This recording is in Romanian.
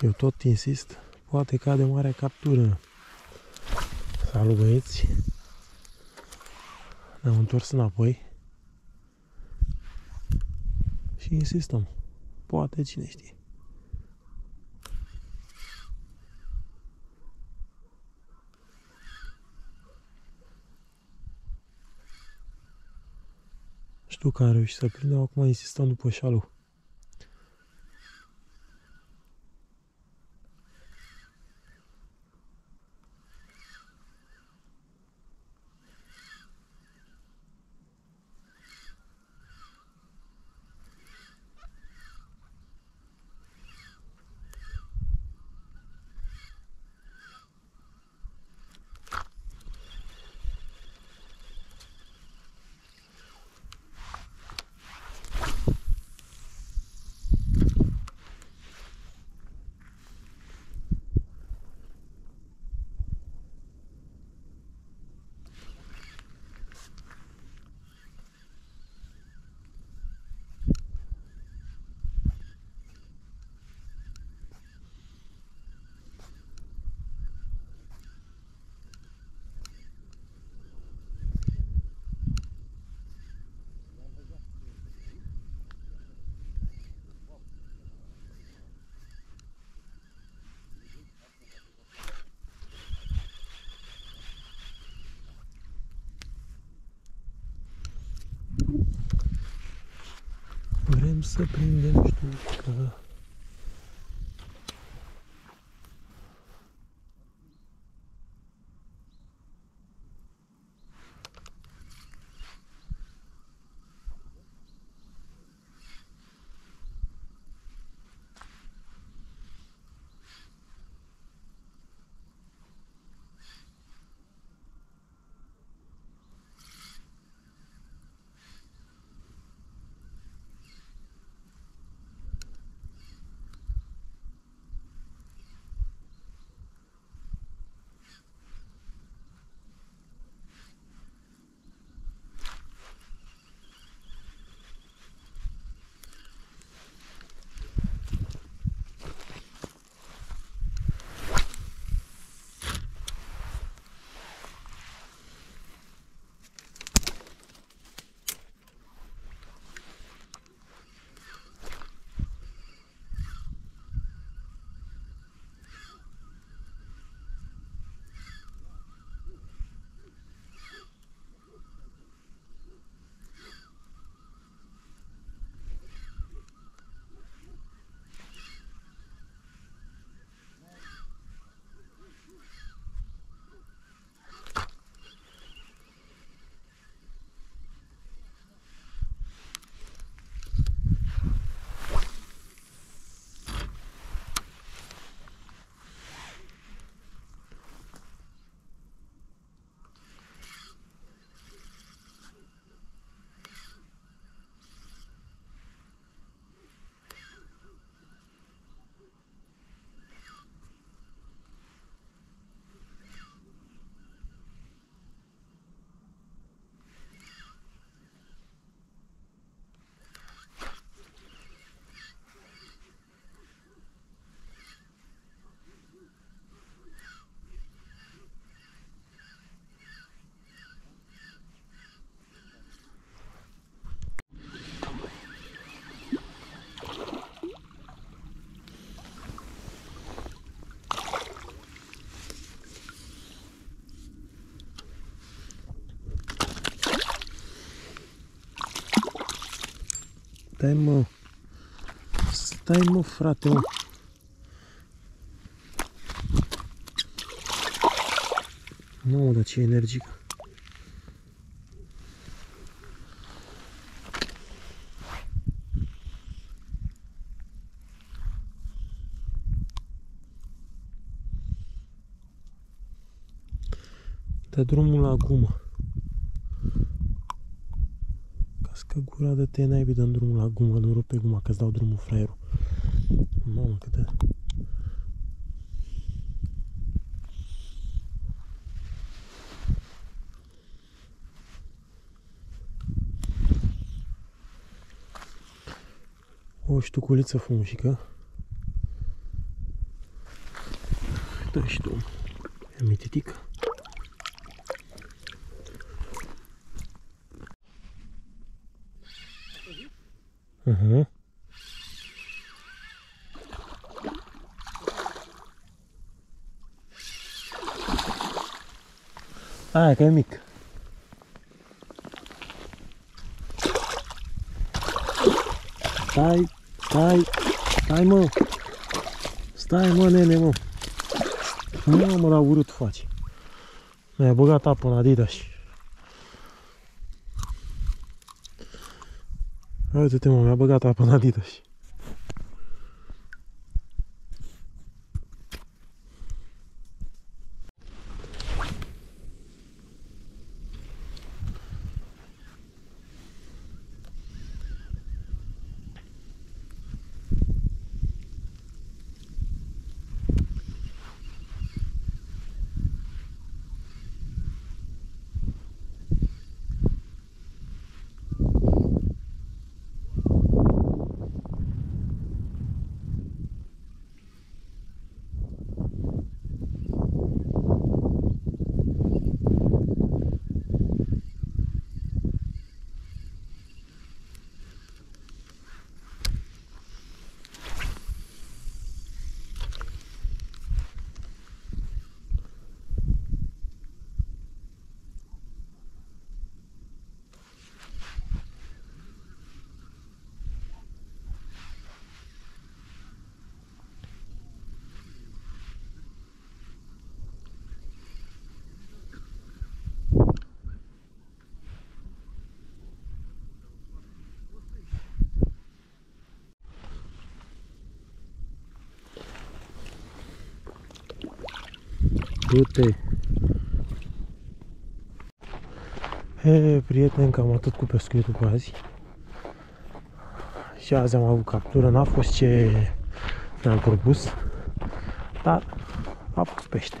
Eu tot insist, poate cade marea captură. Salut băieți! Ne-am întors înapoi și insistăm. Poate cine știe. Știu că am reușit să prindem, acum insistăm după șalu. Vrem să prindem Stai mă. Stai mă, frate, mă. Nu, dar ce energică. Dă drumul la gumă. Cască gura de te naibii dăm drumul la gumă, nu pe guma, că-ți dau drumul fraierul. Mamă, câte... O ștuculiță frumușică. Dă și tu. E mititică. Uh-huh. Aia că e mic. Stai, stai, stai mă. Stai mă, nene, mă. Mă, mă, la urât faci. Mi-a băgat apă în Adidas. Uite-te, mă, mi-a băgat apă în Adidas. Du-te! He, prieteni, cam atât cu pescuitul cu azi. Și azi am avut captură, n-a fost ce ne-am propus, dar a fost pește.